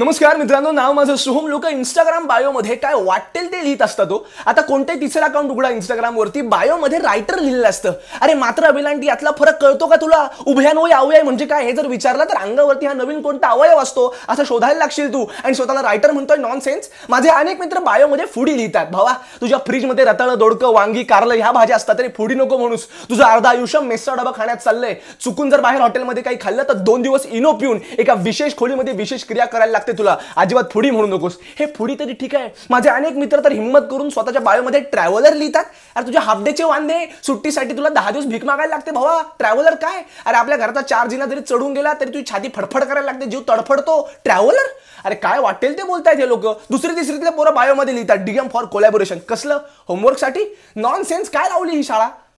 नमस्कार मित्रांनो नाव माझं सोहम लोक. इंस्टाग्राम बायोमध्ये काय वाटेल ते लिहित असतात तो. आता कोणतेही तिसरा अकाउंट उघडा इंस्टाग्रामवरती बायोमध्ये रायटर लिहिलेलं असतं. अरे मात्र अभिलांटी यातला फरक कळतो का तुला? उभयानो अवयव म्हणजे काय? हे जर विचारलं तर अंगावरती हा नवीन कोणता अवयव असतो? असं शोधायला लागशील तू. आणि स्वतःला रायटर म्हणतोय नॉन सेन्स माझे अनेक मित्र बायोमध्ये फुडी लिहितात. भावा तुझ्या फ्रीजमध्ये रताळं दोडकं वांगी कारलं ह्या भाज्या असतात. तरी फुडी नको म्हणूस. तुझं अर्धा आयुष्य मेसचा डबा खाण्यात चाललंय. चुकून जर बाहेर हॉटेलमध्ये काही खाल्लं तर दोन दिवस इनो पिऊन एका विशेष खोलीमध्ये विशेष क्रिया करायला लागते. तुला? अजिबात फुडी म्हणू नकोस. हे फुडी तरी ठीक आहे. माझे अनेक मित्र तर हिंमत करून स्वतःच्या बायोमध्ये ट्रॅव्हलर लिहितात. अरे तुझ्या हाफडेचे वांदे. सुट्टीसाठी तुला दहा दिवस भीक मागायला लागते भावा. ट्रॅव्हलर काय? अरे आपल्या घराचा चार जिना जरी चढून गेला तरी तुझी छाती फडफड करायला लागते. जीव तडफडतो. ट्रॅव्हलर अरे काय वाटेल ते बोलतायत हे लोक? दुसरी तिसरीतल्या पोरं बायोमध्ये लिहितात. डीएम फॉर कोलॅबोरेशन कसलं? होमवर्कसाठी नॉन सेन्स काय लावली ही शाळा?